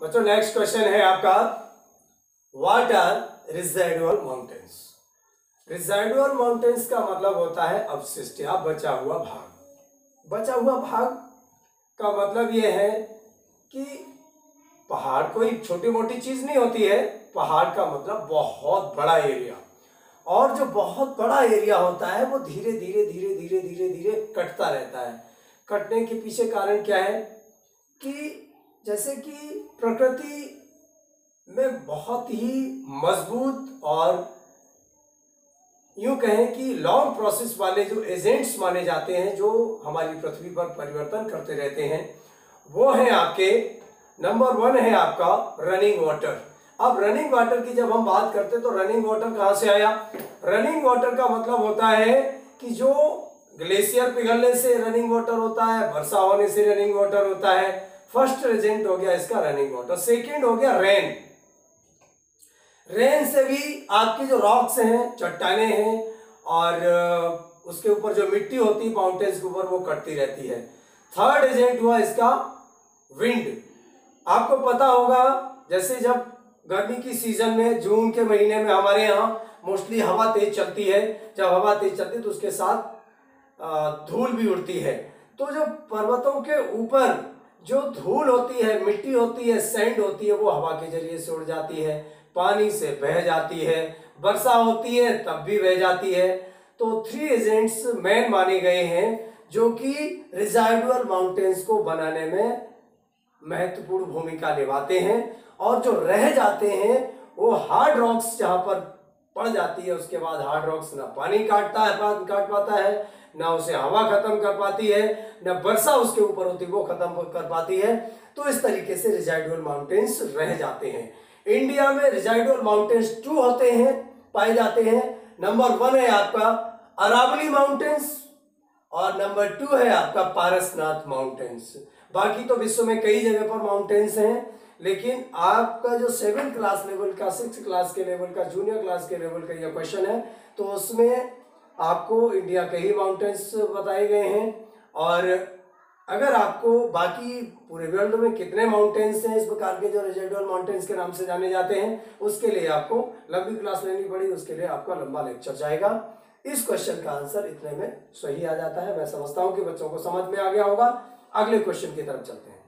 बच्चों next question है आपका। What are residual mountains residual mountains का मतलब होता है अवशिष्ट या बचा हुआ भाग। बचा हुआ भाग का मतलब यह है कि पहाड़ कोई छोटी मोटी चीज़ नहीं होती है। पहाड़ का मतलब बहुत बड़ा एरिया और जो बहुत बड़ा एरिया होता है, वो धीरे धीरे धीरे धीरे धीरे धीरे कटता रहता है। कटने के पीछे कारण क्या है कि जैसे कि प्रकृति में बहुत ही मज़बूत और यूँ कहें कि लॉन्ग प्रोसेस वाले जो एजेंट्स माने जाते हैं, जो हमारी पृथ्वी पर परिवर्तन करते रहते हैं, वो हैं आपके नंबर वन है आपका रनिंग वाटर अब रनिंग वाटर की जब हम बात करते हैं तो रनिंग वाटर कहाँ से आया? रनिंग वाटर का मतलब होता है कि जो ग्लेशियर पिघलने से रनिंग वाटर होता है वर्षा होने से रनिंग वाटर होता है फ़र्स्ट एजेंट हो गया इसका रनिंग वाटर सेकेंड हो गया रेन। रेन से भी आपके जो रॉक्स हैं, चट्टाने हैं, और उसके ऊपर जो मिट्टी होती है माउंटेन्स के ऊपर वो कटती रहती है। थर्ड एजेंट हुआ इसका विंड आपको पता होगा, जैसे जब गर्मी की सीज़न में, जून के महीने में हमारे यहाँ मोस्टली हवा तेज चलती है। जब हवा तेज चलती है तो उसके साथ धूल भी उड़ती है। तो जो पर्वतों के ऊपर जो धूल होती है, मिट्टी होती है सैंड होती है, वो हवा के ज़रिए से उड़ जाती है, पानी से बह जाती है, वर्षा होती है, तब भी बह जाती है। तो थ्री एजेंट्स मेन माने गए हैं, जो कि रिजाइडुअल माउंटेन्स को बनाने में महत्वपूर्ण भूमिका निभाते हैं और जो रह जाते हैं, वो हार्ड रॉक्स जहाँ पर पड़ जाती है, उसके बाद हार्ड रॉक्स ना पानी काटता है काट पाता है ना उसे हवा खत्म कर पाती है, ना वर्षा उसके ऊपर होती वो खत्म कर पाती है। तो इस तरीके से रिजाइडुअल माउंटेन्स रह जाते हैं। इंडिया में रिजाइडुअल माउंटेन्स टू होते हैं, पाए जाते हैं। नंबर वन है आपका अरावली माउंटेन्स और नंबर टू है आपका पारसनाथ माउंटेन्स। बाकी तो विश्व में कई जगह पर माउंटेन्स हैं, लेकिन आपका जो सेवन क्लास लेवल का सिक्स क्लास के लेवल का जूनियर क्लास के लेवल का यह क्वेश्चन है तो उसमें आपको इंडिया के ही माउंटेन्स बताए गए हैं। और अगर आपको बाकी पूरे वर्ल्ड में कितने माउंटेन्स हैं इस प्रकार के जो रेजिडुअल माउंटेन्स के नाम से जाने जाते हैं, उसके लिए आपको लंबी क्लास लेनी पड़ी, उसके लिए आपका लंबा लेक्चर जाएगा। इस क्वेश्चन का आंसर इतने में सही आ जाता है। मैं समझता हूँ कि बच्चों को समझ में आ गया होगा। अगले क्वेश्चन की तरफ़ चलते हैं।